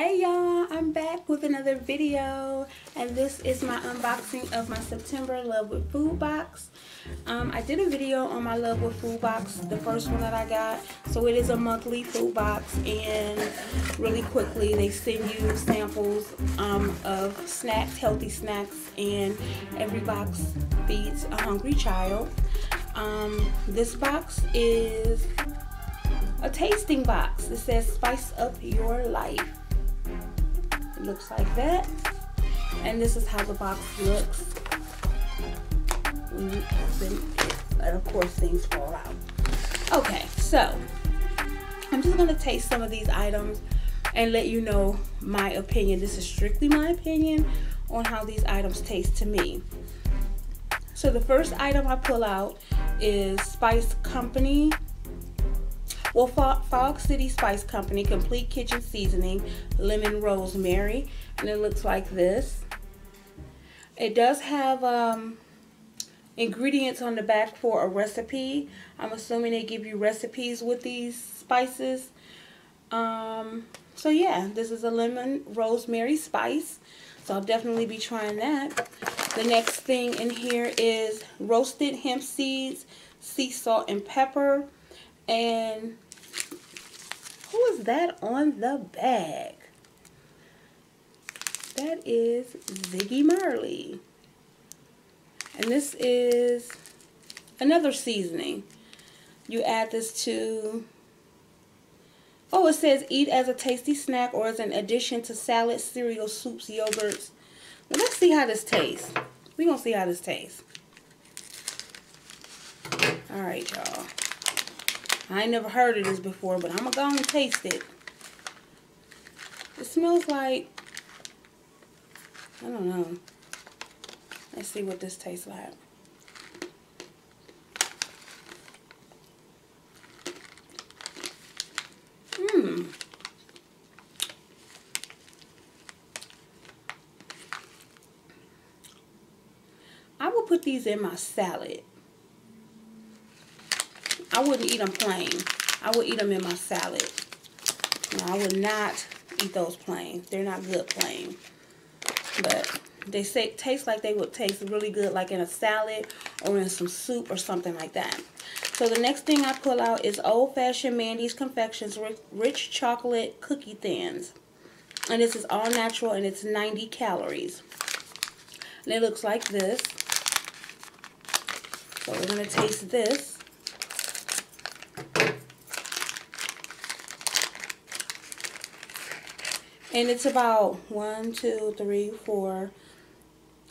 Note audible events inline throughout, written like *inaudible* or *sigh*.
Hey y'all, I'm back with another video and this is my unboxing of my September Love with Food box. Um, I did a video on my Love with Food box, the first one that I got. So it is a monthly food box and really quickly they send you samples um, of snacks, healthy snacks and every box feeds a hungry child. Um, this box is a tasting box. It says spice up your life looks like that. And this is how the box looks and of course things fall out. Okay so I'm just gonna taste some of these items and let you know my opinion. This is strictly my opinion on how these items taste to me. So the first item I pull out is Spice Company well, Fog City Spice Company Complete Kitchen Seasoning Lemon Rosemary. And it looks like this. It does have um, ingredients on the back for a recipe. I'm assuming they give you recipes with these spices. Um, so yeah, this is a lemon rosemary spice. So I'll definitely be trying that. The next thing in here is roasted hemp seeds, sea salt and pepper. And who is that on the bag? That is Ziggy Marley. And this is another seasoning. You add this to, oh, it says eat as a tasty snack or as an addition to salads, cereal, soups, yogurts. Well, let's see how this tastes. We're going to see how this tastes. All right, y'all. I ain't never heard of this before, but I'm going to go and taste it. It smells like, I don't know. Let's see what this tastes like. Mmm. I will put these in my salad. I wouldn't eat them plain. I would eat them in my salad. I would not eat those plain. They're not good plain. But they say taste like they would taste really good like in a salad or in some soup or something like that. So the next thing I pull out is Old Fashioned Mandy's Confections Rich Chocolate Cookie Thins. And this is all natural and it's 90 calories. And it looks like this. So we're going to taste this. And it's about one, two, three, four,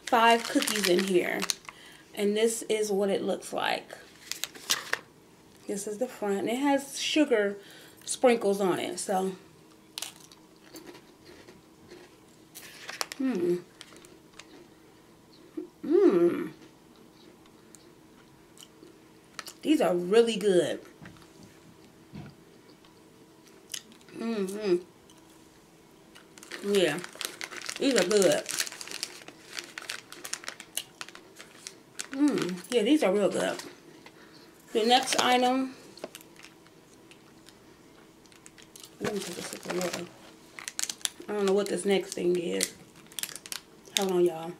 five cookies in here. And this is what it looks like. This is the front. It has sugar sprinkles on it. So, hmm. Mmm. These are really good. Mm-hmm. Yeah, these are good. Mmm, yeah, these are real good. The next item, let me take a sip of water. I don't know what this next thing is. Hold on, y'all.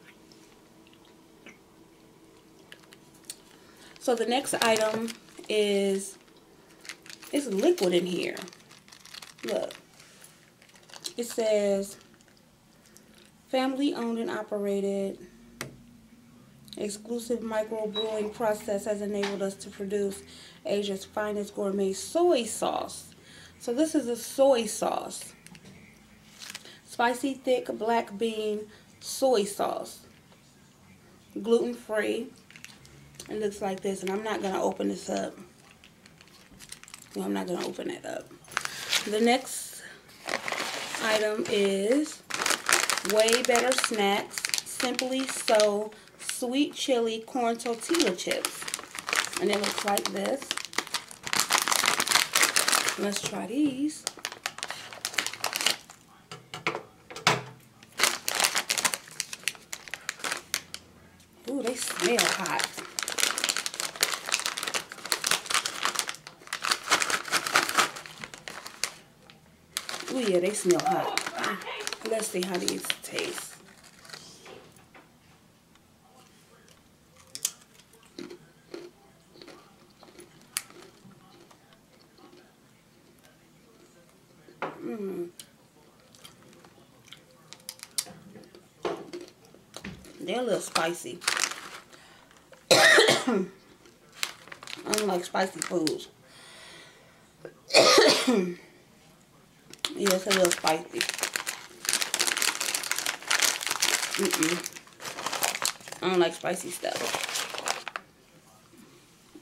So the next item is, it's liquid in here. Look. It says, family owned and operated exclusive microbrewing process has enabled us to produce Asia's finest gourmet soy sauce. So this is a soy sauce. Spicy thick black bean soy sauce. Gluten free. It looks like this and I'm not going to open this up. I'm not going to open it up. The next item is Way Better Snacks Simply So Sweet Chili Corn Tortilla Chips. And it looks like this. Let's try these. Ooh, they smell hot. Ooh, yeah, they smell hot. Let's see how these taste. Mmm. They're a little spicy. *coughs* I don't like spicy foods. *coughs* yeah, it's a little spicy. Mm -mm. I don't like spicy stuff.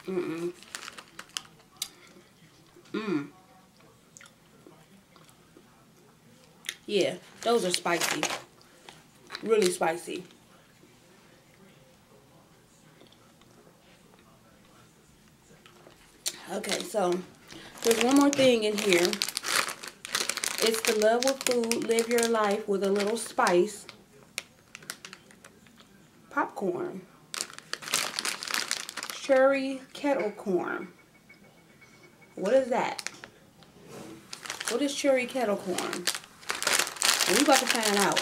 Mm-mm. Mm. Yeah, those are spicy. Really spicy. Okay, so there's one more thing in here. It's the Love with Food, Live Your Life with a Little Spice. Popcorn. Cherry kettle corn. What is that? What is cherry kettle corn? we about to find out.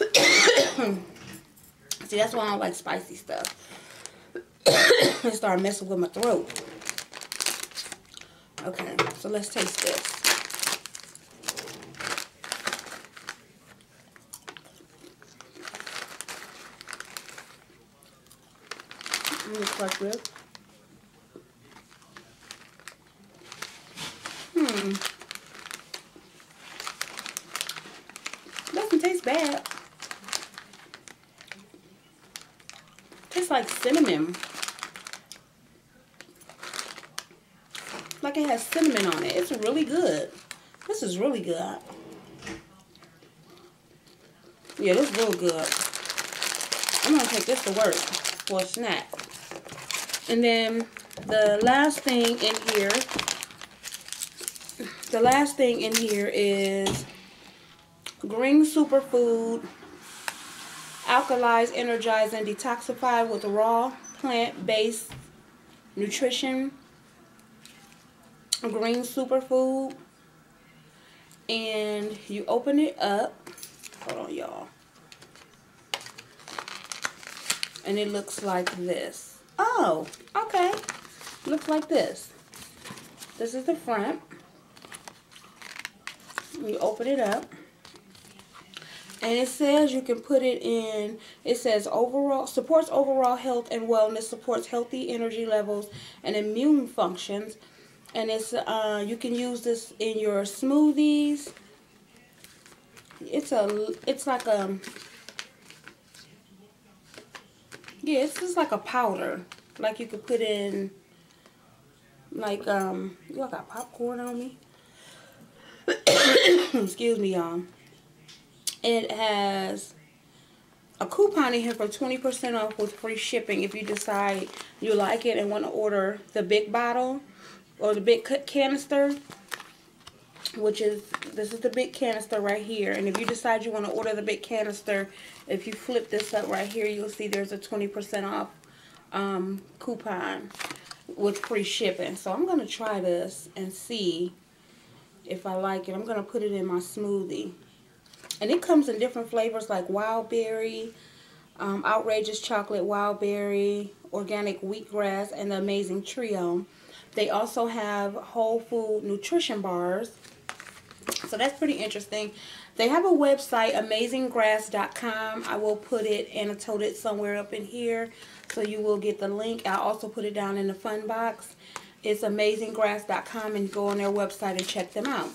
*coughs* See, that's why I don't like spicy stuff. *coughs* it start messing with my throat. Okay, so let's taste this. Looks like this. Hmm. Doesn't taste bad. Tastes like cinnamon. like it has cinnamon on it. It's really good. This is really good. Yeah, this is real good. I'm going to take this to work for a snack. And then the last thing in here, the last thing in here is green superfood, alkalize, energize, and detoxify with raw plant-based nutrition green superfood and you open it up hold on y'all and it looks like this oh okay. Looks like this. This is the front. You open it up. And it says you can put it in it says overall supports overall health and wellness supports healthy energy levels and immune functions. And it's uh, you can use this in your smoothies. It's a it's like a yeah it's just like a powder. Like you could put in like um you got popcorn on me? *coughs* Excuse me y'all. It has a coupon in here for 20% off with free shipping if you decide you like it and want to order the big bottle or the big canister which is this is the big canister right here. And if you decide you want to order the big canister if you flip this up right here you'll see there's a 20% off um, coupon with free shipping. So I'm gonna try this and see if I like it. I'm gonna put it in my smoothie. And it comes in different flavors like wild berry um, outrageous chocolate wild berry organic wheatgrass and the amazing trio. They also have whole food nutrition bars. So that's pretty interesting. They have a website, amazinggrass.com. I will put it annotated somewhere up in here. So you will get the link. I'll also put it down in the fun box. It's amazinggrass.com and go on their website and check them out.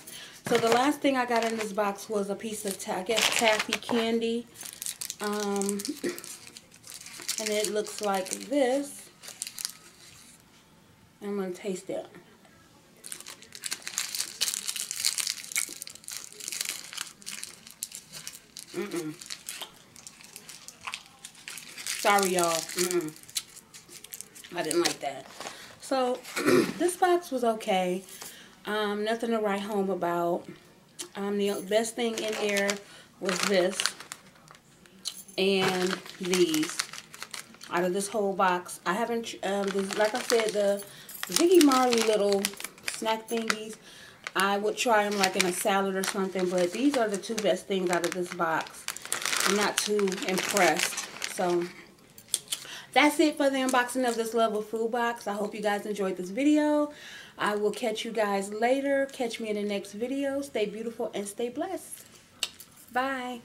So the last thing I got in this box was a piece of, I guess, taffy candy. Um, *clears throat* and it looks like this. I'm going to taste it. Mm-mm. Sorry, y'all. Mm-mm. I didn't like that. So, *clears throat* this box was okay. Um, nothing to write home about. Um, the best thing in here was this and these out of this whole box. I haven't, um, like I said, the Ziggy Marley little snack thingies. I would try them like in a salad or something, but these are the two best things out of this box. I'm not too impressed. So that's it for the unboxing of this Love of Food box. I hope you guys enjoyed this video. I will catch you guys later. Catch me in the next video. Stay beautiful and stay blessed. Bye.